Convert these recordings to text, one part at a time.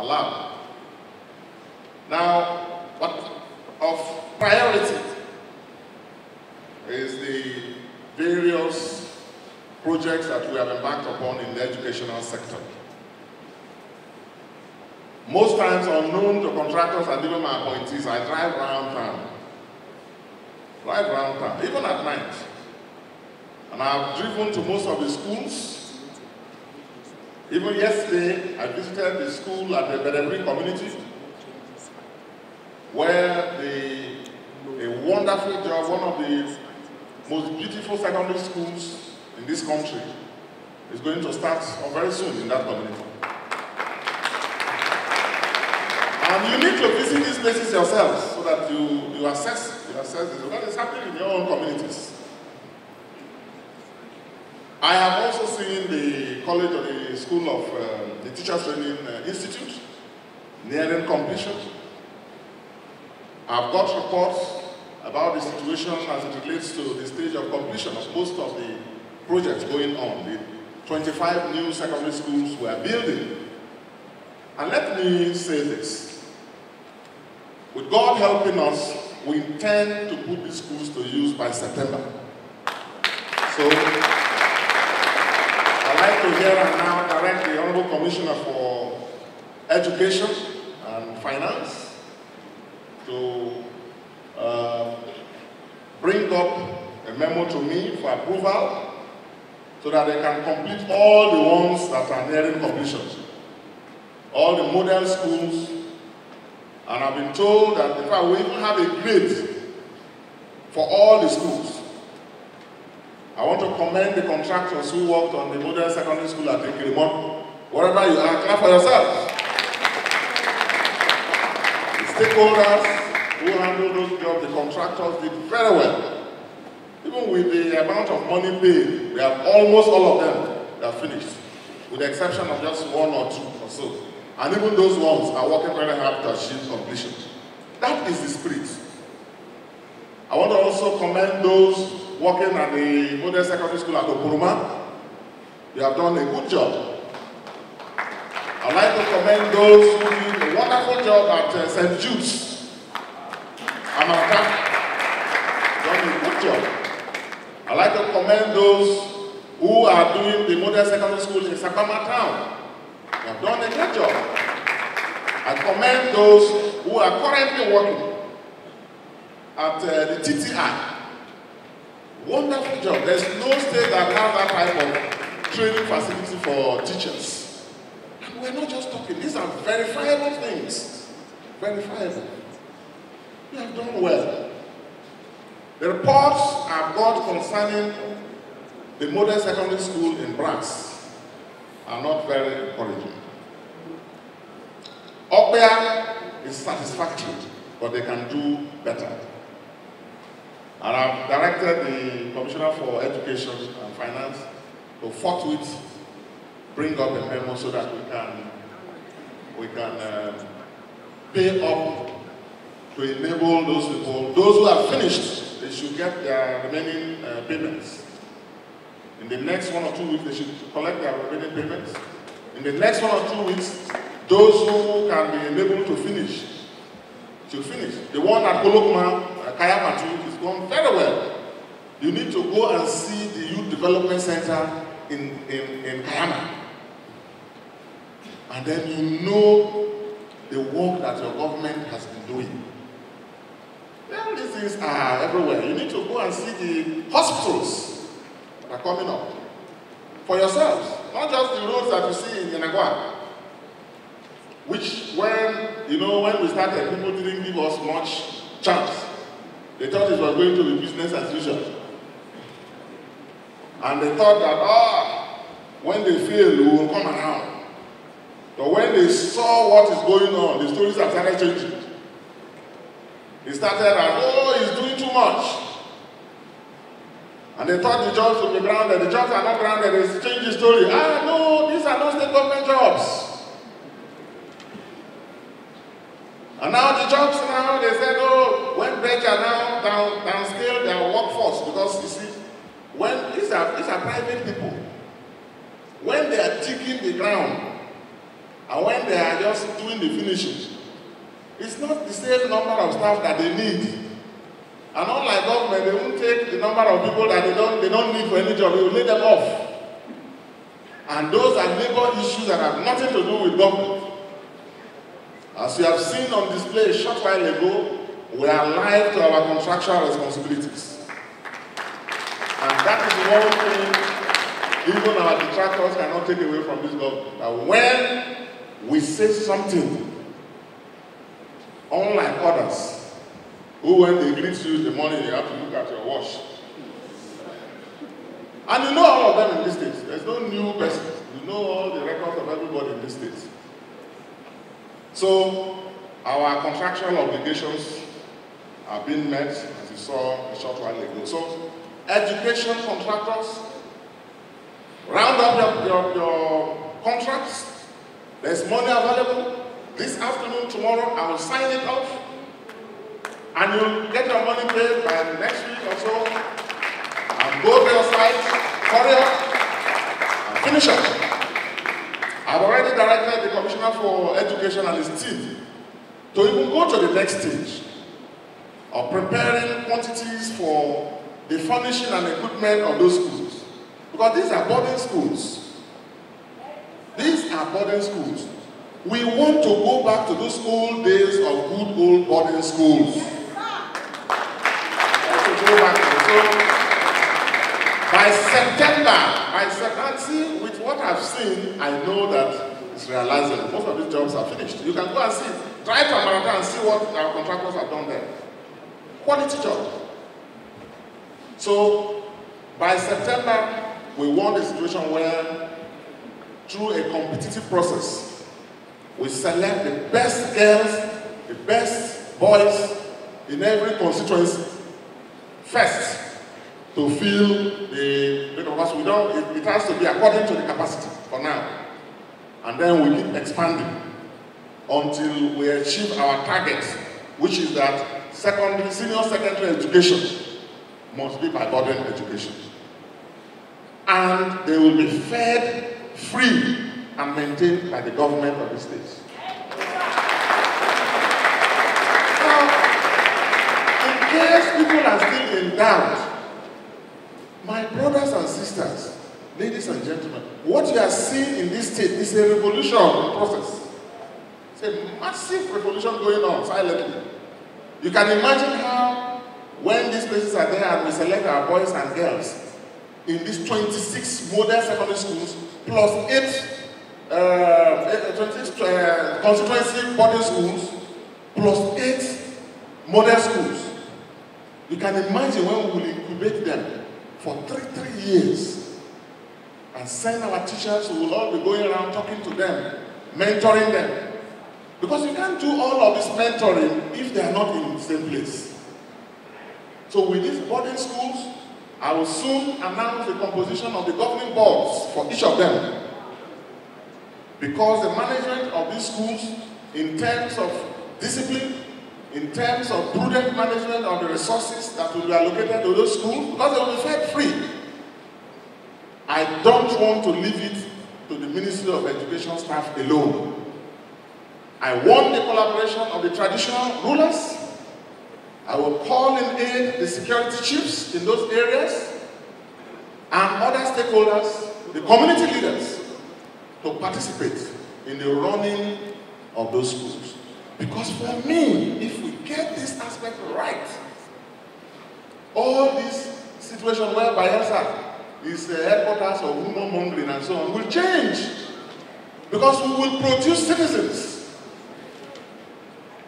allowed. Now, what of priority is the various projects that we have embarked upon in the educational sector. Most times unknown to contractors and even my appointees, I drive around town. Drive around town, even at night. And I've driven to most of the schools. Even yesterday, I visited the school at the Bedebri community where the, a wonderful job, one of the most beautiful secondary schools in this country is going to start very soon in that community. And you need to visit these places yourselves so that you, you assess, you assess this, what is happening in your own communities. I have also seen the college or the school of uh, the Teachers Training uh, Institute nearing completion. I've got reports about the situation as it relates to the stage of completion of most of the projects going on. The 25 new secondary schools we're building. And let me say this. With God helping us, we intend to put these schools to use by September. So, I'd like to hear and now direct the Honorable Commissioner for Education and Finance to uh, bring up a memo to me for approval so that they can complete all the ones that are nearing completion. All the model schools, and I've been told that in fact we even have a grade for all the schools. I want to commend the contractors who worked on the modern secondary school at Ikirimon. Wherever you are, clap for yourselves. The stakeholders who handled those jobs, the contractors did very well. Even with the amount of money paid, we have almost all of them are finished, with the exception of just one or two or so. And even those ones are working very hard to achieve completion. That is the spirit. I want to also commend those working at the modern secondary school at Okuruma. You have done a good job. I'd like to commend those who did a wonderful job at uh, St. Jude's. Amaka. Done a good job. I'd like to commend those who are doing the modern secondary school in Sakama town. You have done a great job. I commend those who are currently working at uh, the TTI. Wonderful job. There's no state that has that type of training facility for teachers. And we're not just talking, these are verifiable things. Verifiable. You have done well. The reports I've got concerning the modern secondary school in Brass are not very encouraging. Ogbia is satisfactory, but they can do better. And I've directed the Commissioner for Education and Finance to forthwith bring up a memo so that we can we can uh, pay up to enable those people, those who have finished, they should get their remaining uh, payments. In the next one or two weeks, they should collect their remaining payments. In the next one or two weeks, those who can be enabled to finish should finish. The one at Kolokma, uh, Kayamatu, going very well. You need to go and see the Youth Development Center in, in, in Kaiama. And then you know the work that your government has been doing. All these things are everywhere. You need to go and see the hospitals that are coming up for yourselves, not just the roads that you see in Yenagoa. Which, when you know, when we started, people didn't give us much chance. They thought it was going to be business as usual, and they thought that ah, when they fail, we will come around. But when they saw what is going on, the stories have started changing. They started as, oh, he's doing too much. And they thought the jobs would be grounded. The jobs are not grounded. They changed the story. Ah, no, these are not state government jobs. And now the jobs now, they said, oh, Brecha now down, downscale their workforce, because you see, when these are, these are private people, when they are digging the ground And when they are just doing the finishing, it's not the same number of staff that they need. And unlike government, they won't take the number of people that they don't, they don't need for any job, they will lay them off. And those are labor issues that have nothing to do with government. As you have seen on display a short while ago, we are alive to our contractual responsibilities. And that is one thing even our detractors cannot take away from this government. That when we say something, unlike others, who when they greet you in the morning, they have to look at your watch. And you know all of them in this state. There's no new person. You know all the records of everybody in this state. So, our contractual obligations are being met, as you saw a short while ago. So, education contractors, round up your, your, your contracts. There's money available. This afternoon, tomorrow, I will sign it off. And you'll get your money paid by next week or so. And go to your site, hurry up, and finish up. I've already directed the Commissioner for Education and his team to even go to the next stage of preparing quantities for the furnishing and equipment of those schools. Because these are boarding schools. These are boarding schools. We want to go back to those old days of good old boarding schools. So, by September, by September, with what I've seen, I know that it's realizing most of these jobs are finished. You can go and see, drive to America and see what our contractors have done there. Quality job. So, by September, we want a situation where, through a competitive process, we select the best girls, the best boys in every constituency first to fill the because we don't it, it has to be according to the capacity for now and then we keep expanding until we achieve our target which is that secondary senior secondary education must be by boarding education and they will be fed free and maintained by the government of the states case people are still in doubt my brothers and sisters, ladies and gentlemen, what you are seeing in this state is a revolution in process. It's a massive revolution going on silently. You can imagine how, when these places are there and we select our boys and girls in these 26 model secondary schools plus 8 uh, 26 uh, constituency boarding schools plus 8 model schools. You can imagine when we will incubate them for three, three years and send our teachers who will all be going around talking to them, mentoring them. Because you can't do all of this mentoring if they are not in the same place. So with these boarding schools, I will soon announce the composition of the governing boards for each of them. Because the management of these schools, in terms of discipline, in terms of prudent management of the resources that will be allocated to those schools, because they will be fed free. I don't want to leave it to the Ministry of Education staff alone. I want the collaboration of the traditional rulers. I will call in aid the security chiefs in those areas and other stakeholders, the community leaders, to participate in the running of those schools. Because for me, if we get this aspect right, all this situation where Bayelsa is the headquarters of human mongering and so on will change. Because we will produce citizens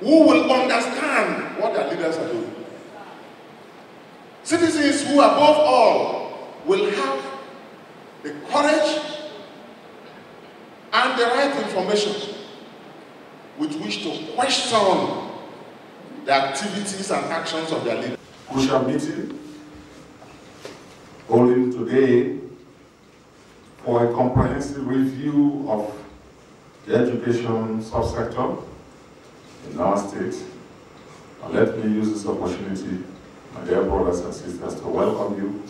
who will understand what their leaders are doing. Citizens who, above all, will have the courage and the right information with which to question the activities and actions of their leaders. Crucial meeting holding today for a comprehensive review of the education subsector in our state. And let me use this opportunity, my dear brothers and sisters, to welcome you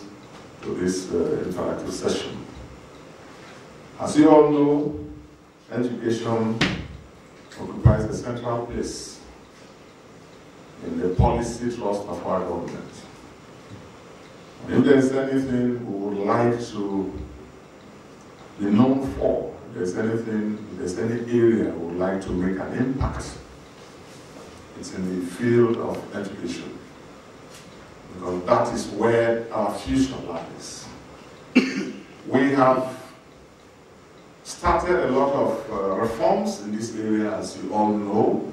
to this uh, interactive session. As you all know, education occupies a central place in the policy trust of our government. If there's anything we would like to be known for, if there's anything, if there's any area we would like to make an impact, it's in the field of education. Because that is where our future lies. we have started a lot of uh, reforms in this area, as you all know,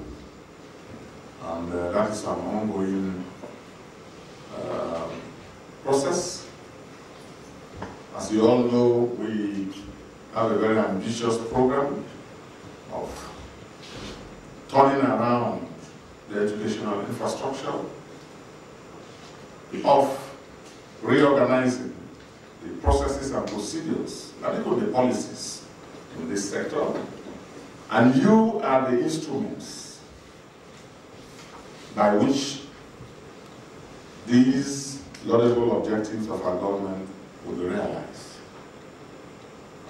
and uh, that is an ongoing uh, process. As you all know, we have a very ambitious program of turning around the educational infrastructure, of reorganizing the processes and procedures, and even the policies in this sector. And you are the instruments by which these laudable objectives of our government will be realized.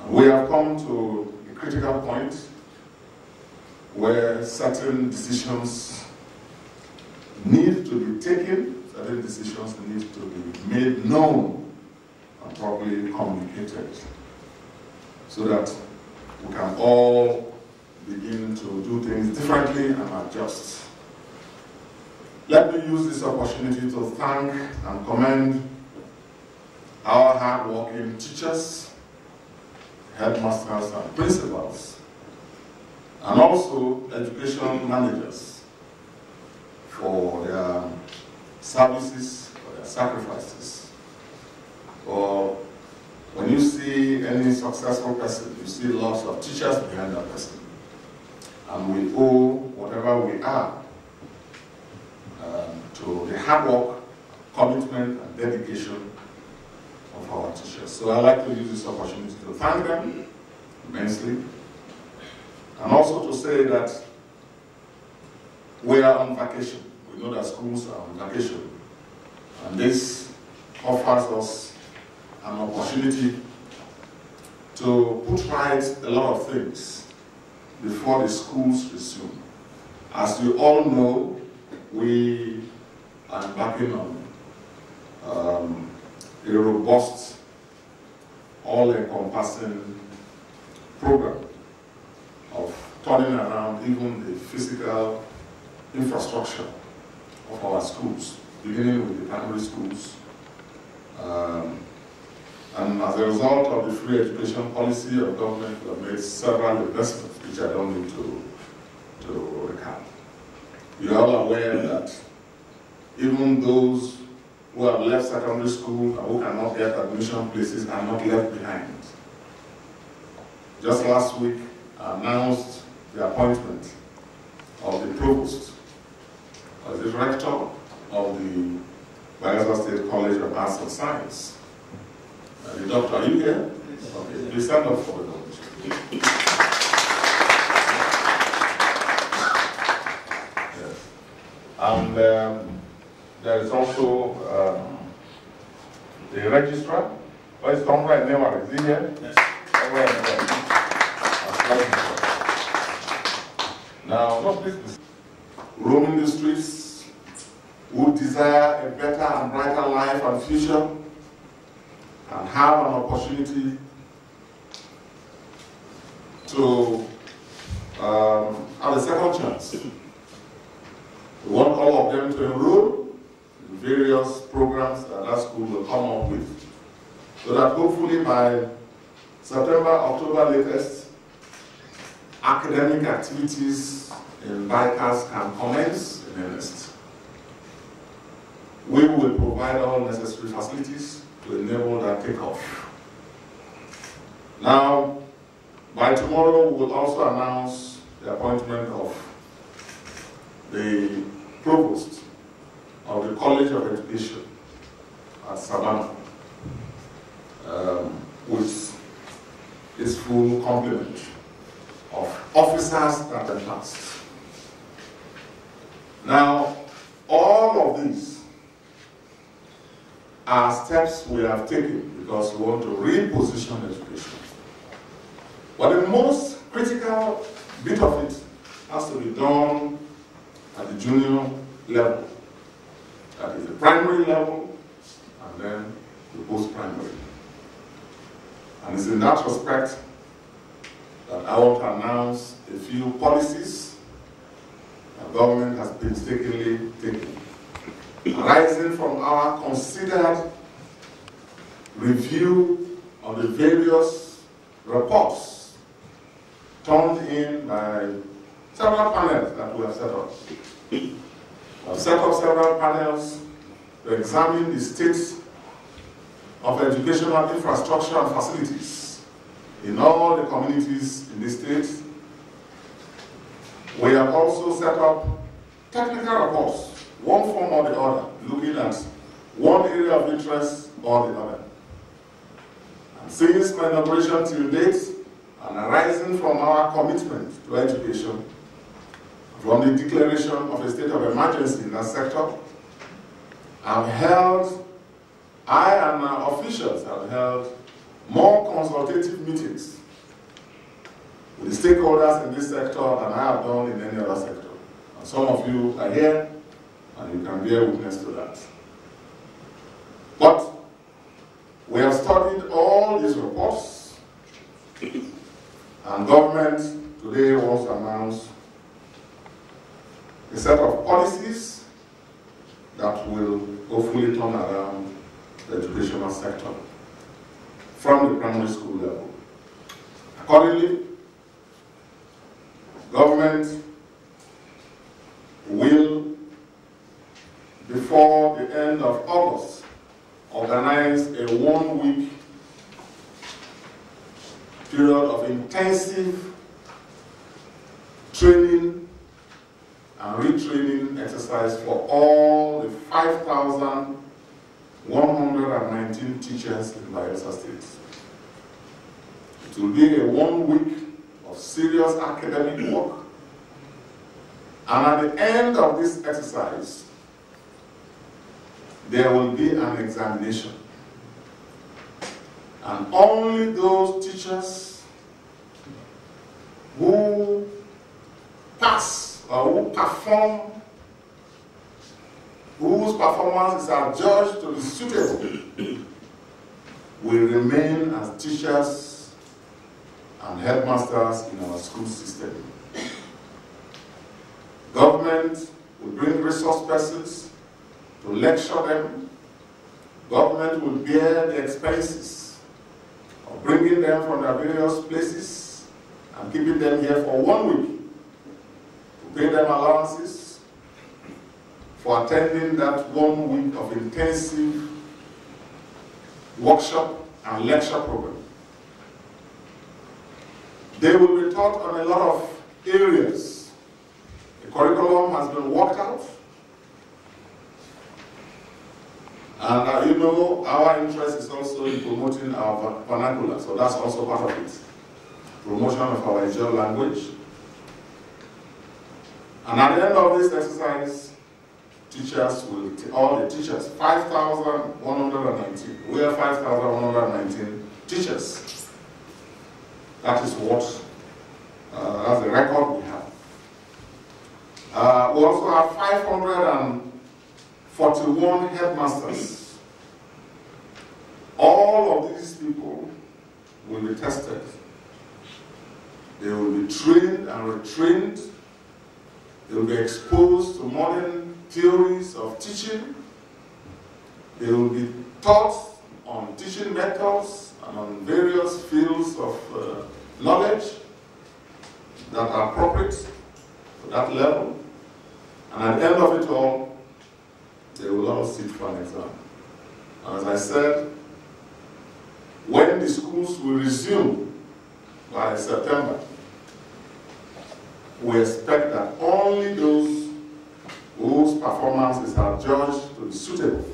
We have come to a critical point where certain decisions taken, certain decisions need to be made known and properly communicated so that we can all begin to do things differently and adjust. Let me use this opportunity to thank and commend our hard-working teachers, headmasters and principals, and also education managers for their services, their sacrifices. Or when you see any successful person, you see lots of teachers behind that person. And we owe whatever we are um, to the hard work, commitment, and dedication of our teachers. So I'd like to use this opportunity to thank them immensely, and also to say that we are on vacation. We know that schools are on vacation, and this offers us an opportunity to put right a lot of things before the schools resume. As you all know, we are embarking on um, a robust, all-encompassing program of turning around even the physical infrastructure of our schools, beginning with the primary schools. Um, and as a result of the free education policy of government, we have made several investments, which I don't need to, to recount. You are all aware that even those who have left secondary school and who cannot get admission places are not left behind. Just last week, I announced the appointment of the provost, as the rector of the Bayelsa State College of Arts and Science. Uh, the doctor, are you here? Okay, please stand up for the doctor. Yes. And um, there is also um, the registrar. Where is Conrad Newar? Is he here? Yes. Conrad Newar. Now, not this roaming the streets who desire a better and brighter life and future and have an opportunity to um, have a second chance. We want all of them to enroll in various programs that that school will come up with, so that hopefully by September, October latest, academic activities in Bikers can commence in earnest. We will provide all necessary facilities to enable that takeoff. Now, by tomorrow, we will also announce the appointment of the provost of the College of Education at Sagbama, um, with its full complement of officers that enhanced. Now, all of these are steps we have taken because we want to reposition education. But the most critical bit of it has to be done at the junior level. That is the primary level and then the post-primary. And it's in that respect that I want to announce a few policies the government has painstakingly taken, arising from our considered review of the various reports turned in by several panels that we have set up. We have set up several panels to examine the state of educational infrastructure and facilities in all the communities in the state. We have also set up technical reports, one form or the other, looking at one area of interest or the other. And since my inauguration till date, and arising from our commitment to education, from the declaration of a state of emergency in that sector, I've held, I and my officials have held more consultative meetings with the stakeholders in this sector than I have done in any other sector. And some of you are here, and you can bear witness to that. But we have studied all these reports, and government today wants to announce a set of policies that will hopefully turn around the educational sector from the primary school level. Accordingly, government will, before the end of August, organize a one-week period of intensive training and retraining exercise for all the 5,119 teachers in Bayelsa State. It will be a one week of serious academic work. And at the end of this exercise, there will be an examination. And only those teachers who pass or who perform, whose performances are judged to be suitable, will remain as teachers and headmasters in our school system. Government will bring resource persons to lecture them. Government will bear the expenses bringing them from their various places and keeping them here for one week to pay them allowances for attending that one week of intensive workshop and lecture program. They will be taught on a lot of areas. The curriculum has been worked out. And uh, you know, our interest is also in promoting our vernacular, so that's also part of it. Promotion of our Ijaw language. And at the end of this exercise, teachers will, all the teachers, 5,119, we have 5,119 teachers. That is what, uh, that's the record we have. Uh, we also have 541 headmasters. All of these people will be tested. They will be trained and retrained. They will be exposed to modern theories of teaching. They will be taught on teaching methods and on various fields of uh, knowledge that are appropriate to that level. And at the end of it all, they will all sit for an exam. As I said, when the schools will resume by September, we expect that only those whose performances are judged to be suitable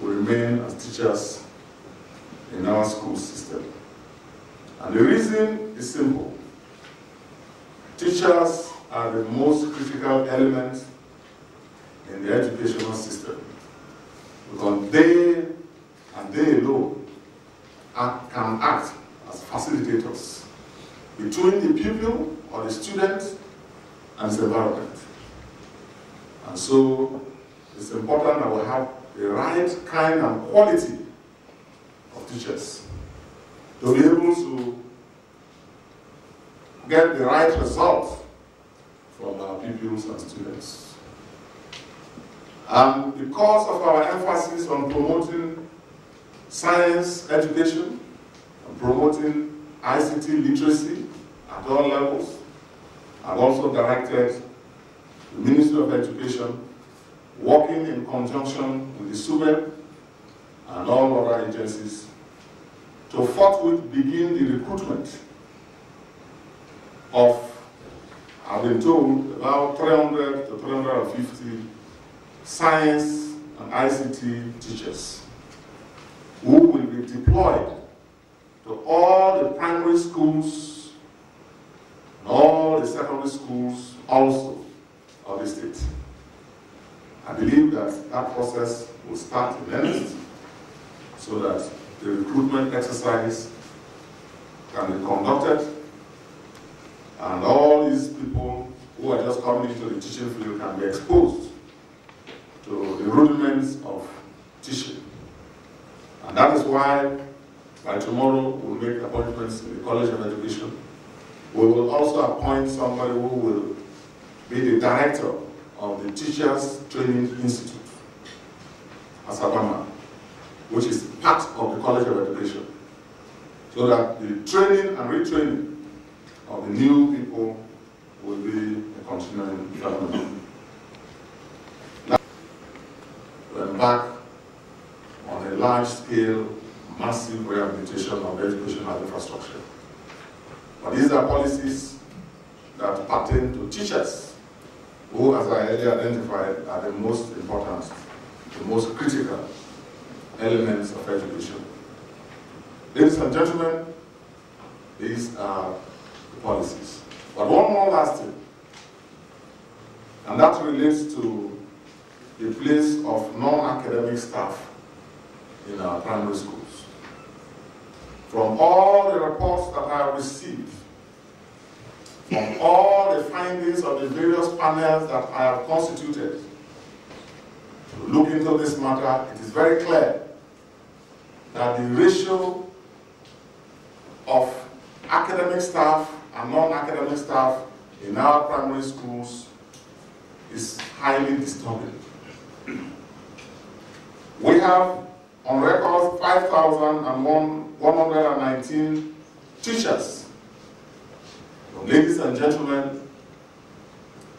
will remain as teachers in our school system. And the reason is simple. Teachers are the most critical element in the educational system because they and they alone act, can act as facilitators between the pupil or the student and its environment. And so it's important that we have the right kind and quality of teachers to be able to get the right result from our pupils and students. And because of our emphasis on promoting science education promoting ICT literacy at all levels, I've also directed the Ministry of Education working in conjunction with the SUBEB and all other agencies to forthwith begin the recruitment of, I've been told, about 300 to 350 science and ICT teachers deployed to all the primary schools and all the secondary schools also of the state. I believe that that process will start in earnest so that the recruitment exercise can be conducted and all these people who are just coming into the teaching field can be exposed to the rudiments of teaching. And that is why by tomorrow we'll make appointments in the College of Education. We will also appoint somebody who will be the director of the Teachers Training Institute, Asabama, which is part of the College of Education, so that the training and retraining of the new people will be a continuing development. Now, we embark on a large-scale, massive rehabilitation of educational infrastructure. These are policies that pertain to teachers who, as I earlier identified, are the most important, the most critical elements of education. Ladies and gentlemen, these are the policies. But one more last thing, and that relates to the place of non-academic staff in our primary schools. From all the reports that I received, from all the findings of the various panels that I have constituted to look into this matter, it is very clear that the ratio of academic staff and non-academic staff in our primary schools is highly disturbing. We have on record 5,119 teachers. Ladies and gentlemen,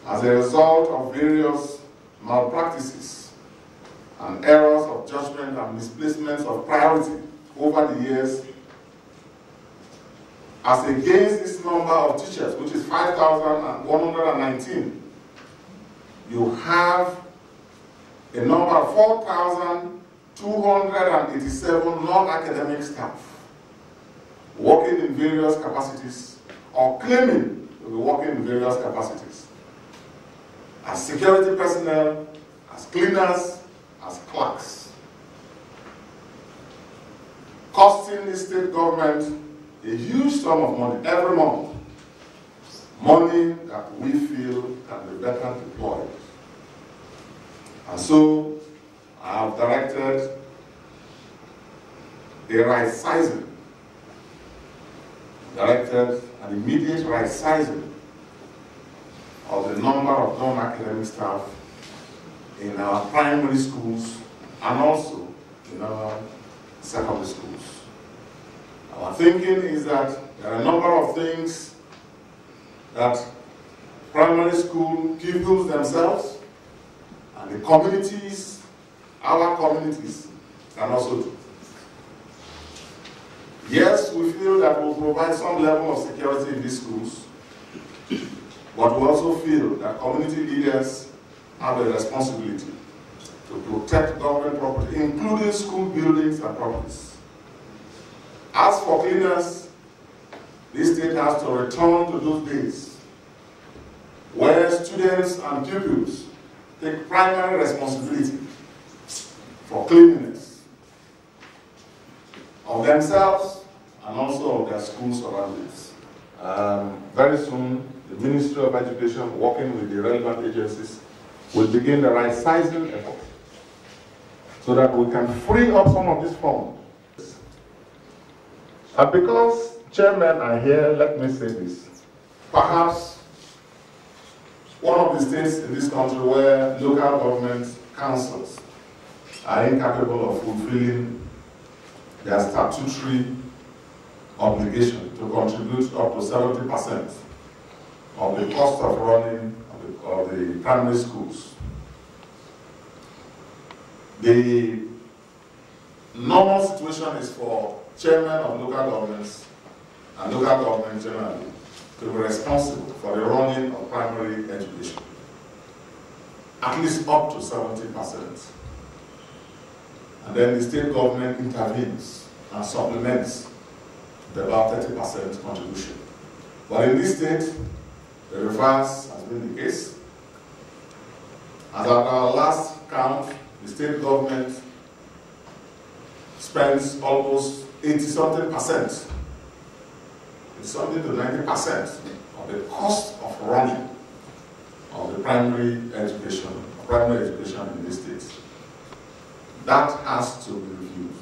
as a result of various malpractices and errors of judgment and misplacements of priority over the years, as against this number of teachers, which is 5,119, you have a number of 4,287 non-academic staff working in various capacities or claiming to be working in various capacities. As security personnel, as cleaners, as clerks. Costing the state government a huge sum of money every month. Money that we feel can be better deployed. And so I have directed the right sizing, directed an immediate right sizing of the number of non-academic staff in our primary schools and also in our secondary schools. Our thinking is that there are a number of things that primary school pupils themselves and the communities, our communities, can also do. Yes, we feel that we'll provide some level of security in these schools, but we also feel that community leaders have a responsibility to protect government property, including school buildings and properties. As for cleaners, this state has to return to those days where students and pupils take primary responsibility for cleanliness of themselves and also of their school surroundings. Um, very soon, the Ministry of Education, working with the relevant agencies, will begin the right sizing effort so that we can free up some of this funds. And because chairmen are here, let me say this. Perhaps one of the states in this country where local government councils are incapable of fulfilling their statutory obligation to contribute up to 70% of the cost of running of the, of the primary schools. The normal situation is for chairmen of local governments and local government generally to be responsible for the running of primary education, at least up to 70%. And then the state government intervenes and supplements the about 30% contribution. But in this state, the reverse has been the case. As at our last count, the state government spends almost 80 something percent, it's something to 90 percent of the cost of running of the primary education, primary education in this state. That has to be reviewed.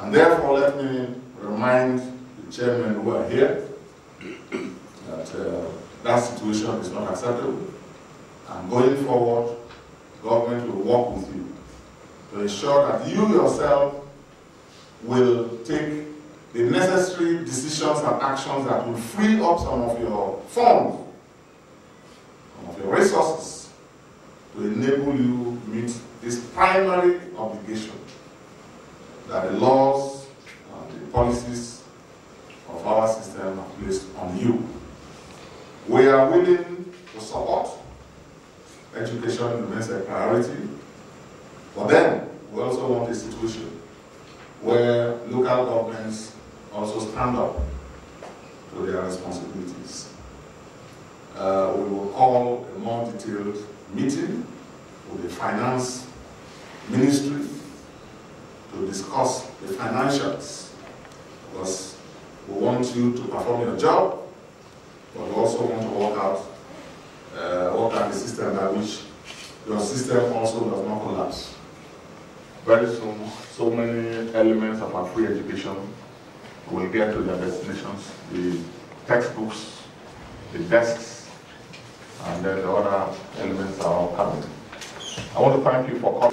And therefore, let me remind the chairman who are here that uh, that situation is not acceptable. And going forward, the government will work with you to ensure that you yourself will take the necessary decisions and actions that will free up some of your funds, some of your resources to enable you meet this primary obligation that the laws and the policies of our system are placed on you. We are willing to support education remains a priority, but then we also want a situation where local governments also stand up to their responsibilities. Uh, we will call a more detailed meeting with the finance ministry to discuss the financials because we want you to perform your job, but we also want to work out uh, work out the system by which your system also does not collapse. Very soon, so many elements of our free education will get to their destinations. The textbooks, the desks, and then the other elements are all coming. I want to thank you for coming.